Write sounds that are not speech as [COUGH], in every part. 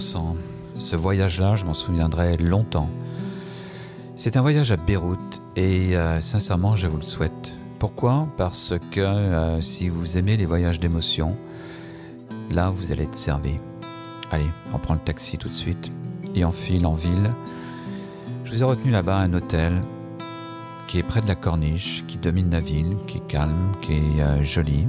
Ce voyage-là, je m'en souviendrai longtemps. C'est un voyage à Beyrouth et euh, sincèrement, je vous le souhaite. Pourquoi? Parce que euh, si vous aimez les voyages d'émotion, là, vous allez être servi. Allez, on prend le taxi tout de suite et on file en ville. Je vous ai retenu là-bas un hôtel qui est près de la corniche, qui domine la ville, qui est calme, qui est euh, joli.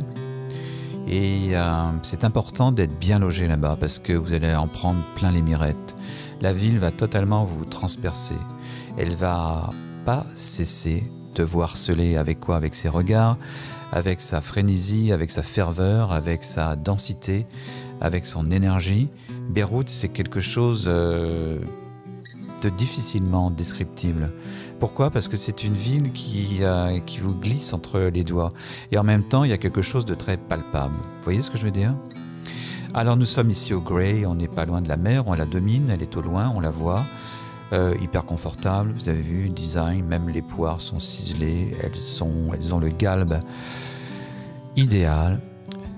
Et euh, c'est important d'être bien logé là-bas parce que vous allez en prendre plein les mirettes. La ville va totalement vous transpercer. Elle va pas cesser de vous harceler avec quoi? Avec ses regards, avec sa frénésie, avec sa ferveur, avec sa densité, avec son énergie. Beyrouth, c'est quelque chose euh, de difficilement descriptible. Pourquoi? Parce que c'est une ville qui, euh, qui vous glisse entre les doigts. Et en même temps, il y a quelque chose de très palpable. Vous voyez ce que je veux dire? Alors nous sommes ici au Grey, on n'est pas loin de la mer, on la domine, elle est au loin, on la voit. Euh, hyper confortable, vous avez vu, design, même les poires sont ciselées, elles, sont, elles ont le galbe idéal.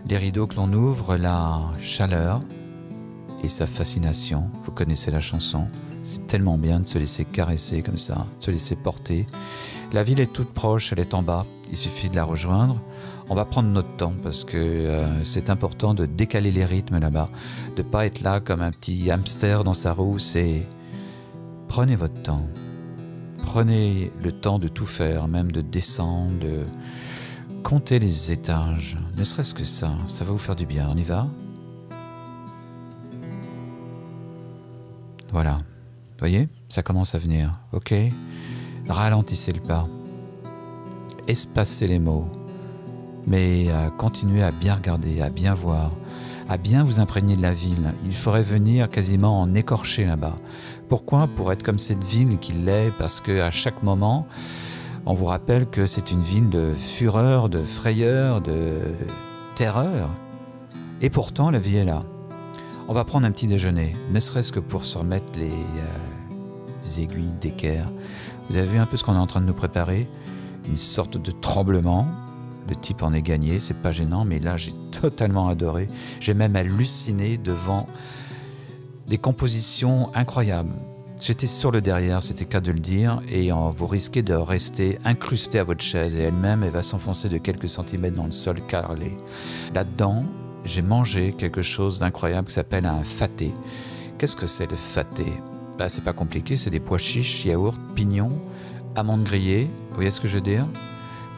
Les rideaux que l'on ouvre, la chaleur et sa fascination, vous connaissez la chanson. C'est tellement bien de se laisser caresser comme ça, de se laisser porter. La ville est toute proche, elle est en bas, il suffit de la rejoindre. On va prendre notre temps parce que euh, c'est important de décaler les rythmes là-bas, de pas être là comme un petit hamster dans sa roue. C'est prenez votre temps, prenez le temps de tout faire, même de descendre, de compter les étages, ne serait-ce que ça, ça va vous faire du bien. On y va? Voilà voyez, ça commence à venir. Ok Ralentissez le pas. Espacez les mots. Mais euh, continuez à bien regarder, à bien voir, à bien vous imprégner de la ville. Il faudrait venir quasiment en écorcher là-bas. Pourquoi? Pour être comme cette ville qui l'est, parce qu'à chaque moment, on vous rappelle que c'est une ville de fureur, de frayeur, de terreur. Et pourtant, la vie est là. On va prendre un petit déjeuner, ne serait-ce que pour se remettre les, euh, aiguilles d'équerre. Vous avez vu un peu ce qu'on est en train de nous préparer? Une sorte de tremblement. Le type en est gagné, c'est pas gênant, mais là j'ai totalement adoré. J'ai même halluciné devant des compositions incroyables. J'étais sur le derrière, c'était cas de le dire, et vous risquez de rester incrusté à votre chaise, et elle-même, elle va s'enfoncer de quelques centimètres dans le sol carrelé. Là-dedans, j'ai mangé quelque chose d'incroyable qui s'appelle un faté. Qu'est-ce que c'est le faté? Bah, C'est pas compliqué, c'est des pois chiches, yaourt, pignons, amandes grillées. Vous voyez ce que je veux dire?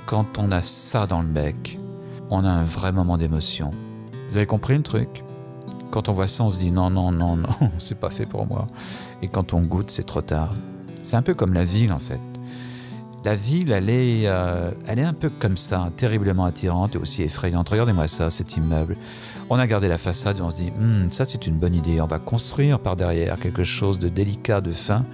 Quand on a ça dans le bec, on a un vrai moment d'émotion. Vous avez compris le truc? Quand on voit ça, on se dit non, non, non, non, [LAUGHS] c'est pas fait pour moi. Et quand on goûte, c'est trop tard. C'est un peu comme la ville en fait. La ville, elle est, euh, elle est un peu comme ça, terriblement attirante et aussi effrayante. Regardez-moi ça, cet immeuble. On a gardé la façade et on se dit, hmm, ça c'est une bonne idée. On va construire par derrière quelque chose de délicat, de fin.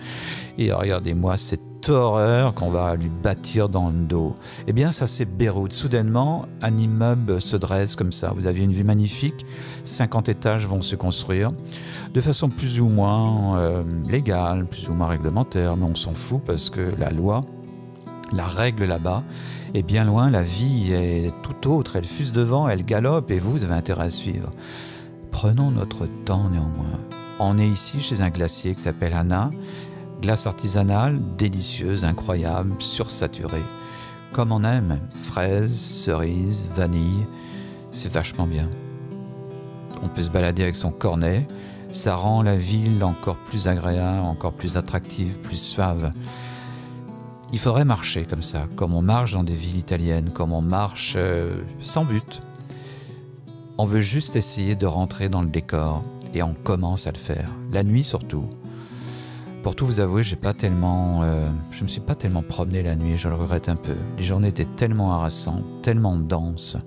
Et regardez-moi cette horreur qu'on va lui bâtir dans le dos. Eh bien, ça c'est Beyrouth. Soudainement, un immeuble se dresse comme ça. Vous aviez une vue magnifique. 50 étages vont se construire de façon plus ou moins euh, légale, plus ou moins réglementaire. Mais on s'en fout parce que la loi la règle là-bas est bien loin, la vie est tout autre, elle fuse devant, elle galope et vous avez intérêt à suivre. Prenons notre temps néanmoins. On est ici chez un glacier qui s'appelle Anna, glace artisanale, délicieuse, incroyable, sursaturée. Comme on aime, fraises, cerises, vanille, c'est vachement bien. On peut se balader avec son cornet, ça rend la ville encore plus agréable, encore plus attractive, plus suave. Il faudrait marcher comme ça, comme on marche dans des villes italiennes, comme on marche euh, sans but. On veut juste essayer de rentrer dans le décor et on commence à le faire. La nuit surtout. Pour tout vous avouer, j'ai pas euh, me suis pas tellement promené la nuit. Je le regrette un peu. Les journées étaient tellement harassantes, tellement denses.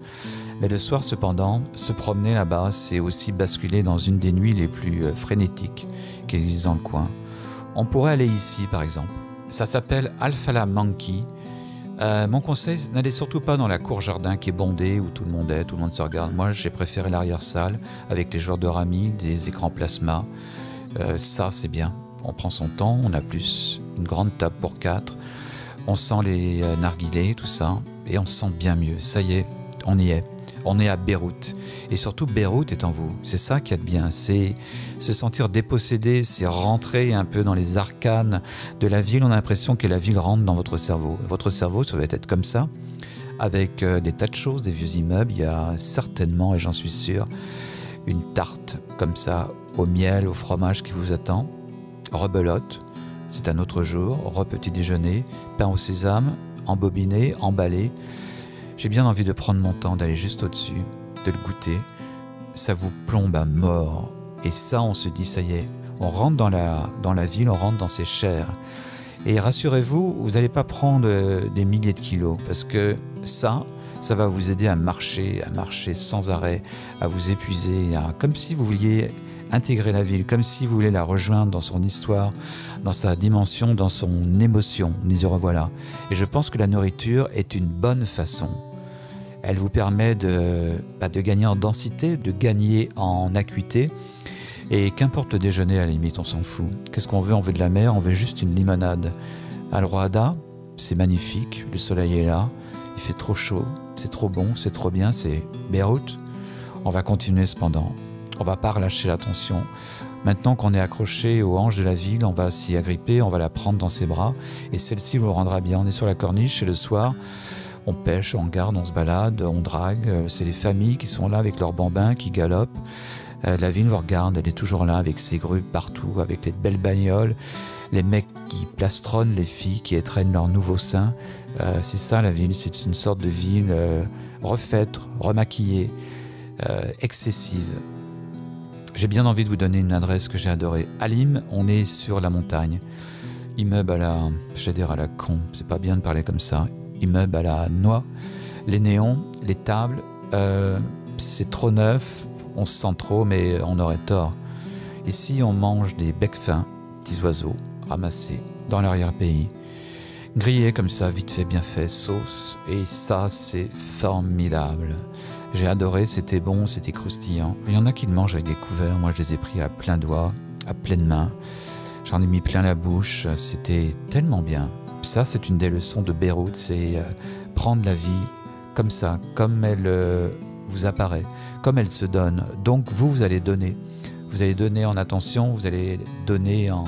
Mais le soir, cependant, se promener là-bas, c'est aussi basculer dans une des nuits les plus euh, frénétiques qui existent dans le coin. On pourrait aller ici, par exemple. Ça s'appelle Alphala Monkey. Euh, mon conseil, n'allez surtout pas dans la cour jardin qui est bondée où tout le monde est, tout le monde se regarde. Moi, j'ai préféré l'arrière-salle avec les joueurs de rami, des écrans plasma. Euh, ça, c'est bien. On prend son temps, on a plus une grande table pour quatre. On sent les euh, narguilés, tout ça, et on se sent bien mieux. Ça y est, on y est. On est à Beyrouth. Et surtout, Beyrouth est en vous. C'est ça qui est bien. C'est se sentir dépossédé, c'est rentrer un peu dans les arcanes de la ville. On a l'impression que la ville rentre dans votre cerveau. Votre cerveau, ça va être comme ça, avec euh, des tas de choses, des vieux immeubles. Il y a certainement, et j'en suis sûr, une tarte comme ça, au miel, au fromage qui vous attend. Rebelote, c'est un autre jour. Re petit déjeuner, pain au sésame, embobiné, emballé. J'ai bien envie de prendre mon temps, d'aller juste au-dessus, de le goûter. Ça vous plombe à mort. Et ça, on se dit, ça y est, on rentre dans la, dans la ville, on rentre dans ses chairs. Et rassurez-vous, vous n'allez pas prendre euh, des milliers de kilos, parce que ça, ça va vous aider à marcher, à marcher sans arrêt, à vous épuiser, comme si vous vouliez intégrer la ville, comme si vous voulez la rejoindre dans son histoire, dans sa dimension, dans son émotion. Nous y revoilà. Et je pense que la nourriture est une bonne façon. Elle vous permet de, bah, de gagner en densité, de gagner en acuité. Et qu'importe le déjeuner, à la limite, on s'en fout. Qu'est-ce qu'on veut? On veut de la mer, on veut juste une limonade. Al Roada, c'est magnifique, le soleil est là, il fait trop chaud, c'est trop bon, c'est trop bien, c'est Beyrouth. On va continuer cependant. On va pas relâcher l'attention. Maintenant qu'on est accroché aux hanches de la ville, on va s'y agripper, on va la prendre dans ses bras, et celle-ci vous rendra bien. On est sur la corniche, et le soir, on pêche, on garde, on se balade, on drague. C'est les familles qui sont là avec leurs bambins, qui galopent. Euh, la ville vous regarde, elle est toujours là avec ses grues partout, avec les belles bagnoles, les mecs qui plastronnent les filles qui étreignent leur nouveau sein. Euh, c'est ça la ville, c'est une sorte de ville euh, refaite, remaquillée, excessive. J'ai bien envie de vous donner une adresse que j'ai adorée. Alim, on est sur la montagne. Immeuble à la, j'adhère à la con, c'est pas bien de parler comme ça. Immeuble à la noix, les néons, les tables, c'est trop neuf, on se sent trop, mais on aurait tort. Ici, on mange des becs fins, petits oiseaux, ramassés dans l'arrière-pays, grillés comme ça, vite fait, bien fait, sauce. Et ça, c'est formidable. J'ai adoré, c'était bon, c'était croustillant. Il y en a qui le mangent avec des couverts, moi je les ai pris à plein doigts, à pleine main. J'en ai mis plein la bouche, c'était tellement bien. Ça, c'est une des leçons de Beyrouth, c'est euh, prendre la vie comme ça, comme elle euh, vous apparaît, comme elle se donne. Donc vous, vous allez donner. Vous allez donner en attention, vous allez donner en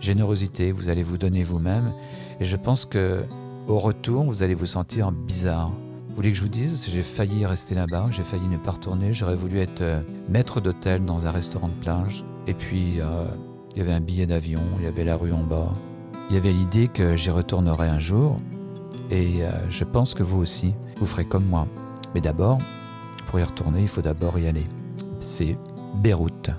générosité, vous allez vous donner vous-même. Et je pense que au retour, vous allez vous sentir bizarre. Vous voulez que je vous dise, j'ai failli rester là-bas, j'ai failli ne pas retourner, j'aurais voulu être euh, maître d'hôtel dans un restaurant de plage. Et puis, euh, il y avait un billet d'avion, il y avait la rue en bas. Il y avait l'idée que j'y retournerai un jour. Et euh, je pense que vous aussi, vous ferez comme moi. Mais d'abord, pour y retourner, il faut d'abord y aller. C'est Beyrouth.